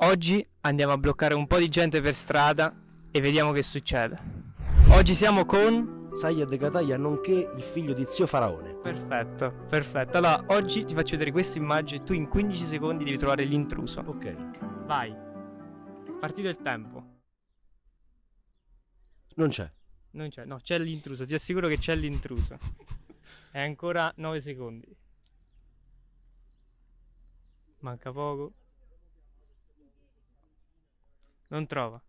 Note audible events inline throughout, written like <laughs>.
Oggi andiamo a bloccare un po' di gente per strada e vediamo che succede. Oggi siamo con... Sayed Kataya nonché il figlio di zio Faraone. Perfetto, perfetto. Allora, oggi ti faccio vedere questa immagine e tu in 15 secondi devi trovare l'intruso. Ok. Vai. Partito il tempo. Non c'è. Non c'è, no, c'è l'intruso, ti assicuro che c'è l'intruso. È ancora 9 secondi. Manca poco. Non trova.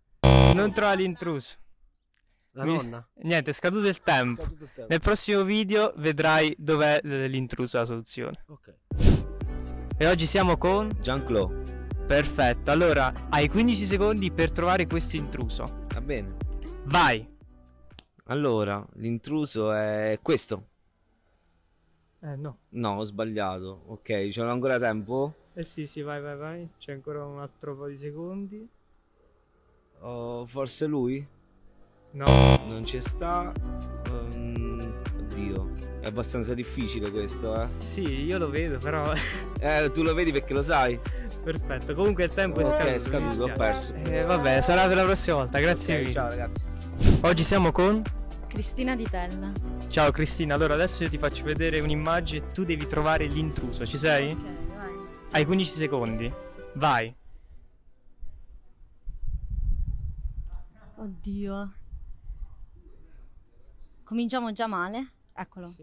Non trova l'intruso. La Mi- nonna. Niente, è scaduto il tempo. Scaduto il tempo. Nel prossimo video vedrai dov'è l'intruso, la soluzione. Ok. E oggi siamo con... Jean-Claude, Perfetto, allora hai 15 secondi per trovare questo intruso. va bene. Vai. Allora, l'intruso è questo. Eh no. No, ho sbagliato. Ok, c'è ancora tempo? Eh sì, sì, vai, vai, vai. C'è ancora un altro po' di secondi. Oh, forse lui? No. Non ci sta. Ehm, oddio, è abbastanza difficile questo, eh. Sì, io lo vedo, però... <laughs> Eh, tu lo vedi perché lo sai. Perfetto. Comunque il tempo è Ok, scaduto. è scaduto, ho perso. Eh, vabbè, sarà per la prossima volta. Grazie Ok, mille. ciao ragazzi. Oggi siamo con... Cristina Di Tella. Ciao Cristina, allora adesso io ti faccio vedere un'immagine e tu devi trovare l'intruso. Ci sei? Ok, vai. Hai 15 secondi. Vai. Oddio. Cominciamo già male? Eccolo.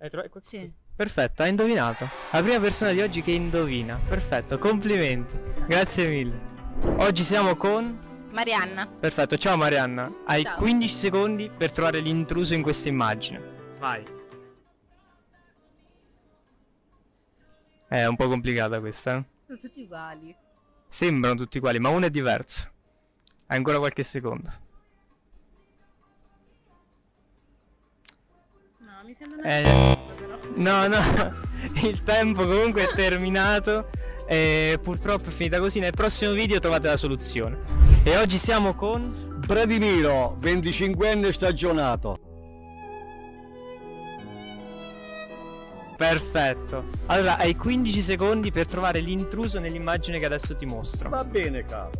Hai tro- que- Sì. Perfetto, hai indovinato. La prima persona di oggi che indovina. Perfetto, complimenti. Grazie mille. Oggi siamo con... Marianna. Perfetto, ciao Marianna. Hai Ciao. 15 secondi per trovare l'intruso in questa immagine. Vai. È un po' complicata questa, eh? Sono tutti uguali. Sembrano tutti uguali, ma uno è diverso. Hai ancora qualche secondo. No, mi sembra Eh, però. no, no, <laughs> il tempo comunque è terminato. E purtroppo è finita così. Nel prossimo video trovate la soluzione. E oggi siamo con. Bradimiro, 25enne stagionato. Perfetto. Allora, hai 15 secondi per trovare l'intruso nell'immagine che adesso ti mostro. Va bene, caro.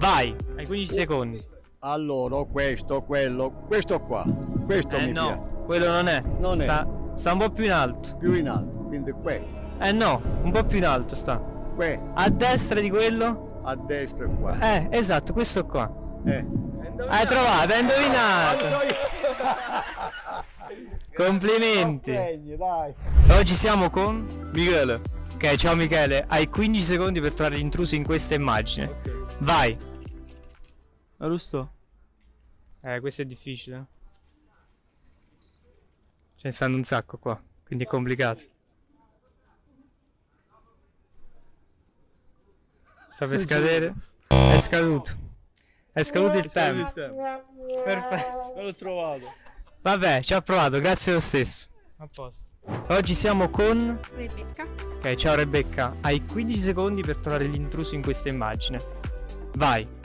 Vai, hai 15 secondi. Allora, questo, quello, questo qua. Questo Eh mi piace. no, quello non è. Non è. sta, sta un po' più in alto. Più in alto, quindi qui, Eh no, un po' più in alto sta. qui, A destra di quello? a destra e qua. Eh, esatto, questo qua. Eh. Hai trovato, hai indovinato. <laughs> Complimenti. Segni, dai. Oggi siamo con Michele. Ok, ciao Michele. Hai 15 secondi per trovare l'intruso in questa immagine. Vai. Giusto? Eh, questo è difficile. Ce ne stanno un sacco qua, quindi è complicato. Sta per scadere? È scaduto. È scaduto il tempo. Perfetto. L'ho trovato. Vabbè, ci ha provato, grazie lo stesso. A posto. Oggi siamo con... Rebecca. Ok, ciao Rebecca. Hai 15 secondi per trovare l'intruso in questa immagine. Vai.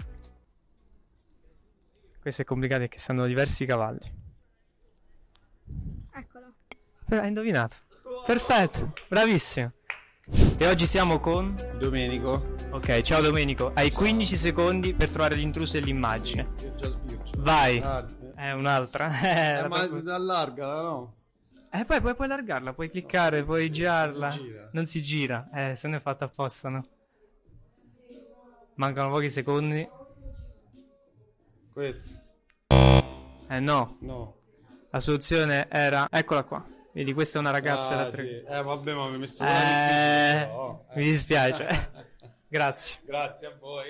Questo è complicato perché stanno diversi cavalli. Eccolo. Eh, Hai indovinato. Perfetto, bravissimo. E oggi siamo con... Domenico. Ok, ciao Domenico. Hai 15 secondi per trovare l'intruso dell'immagine. Vai. È un'altra. Eh, <laughs> la proprio- allargala, no? Eh, poi puoi, puoi allargarla, puoi cliccare, puoi girarla. Non si gira. Eh, se non è fatta apposta, no? Mancano pochi secondi. Questo. Eh no, No. la soluzione era... Eccola qua. Vedi, questa è una ragazza. Ah, sì. Eh, vabbè, ma mi hai messo Eh, una difficile, mi dispiace. <laughs> Grazie. Grazie a voi.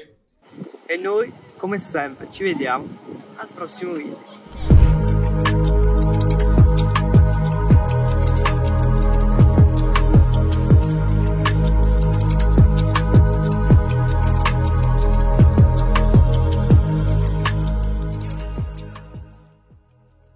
E noi, come sempre, ci vediamo al prossimo video.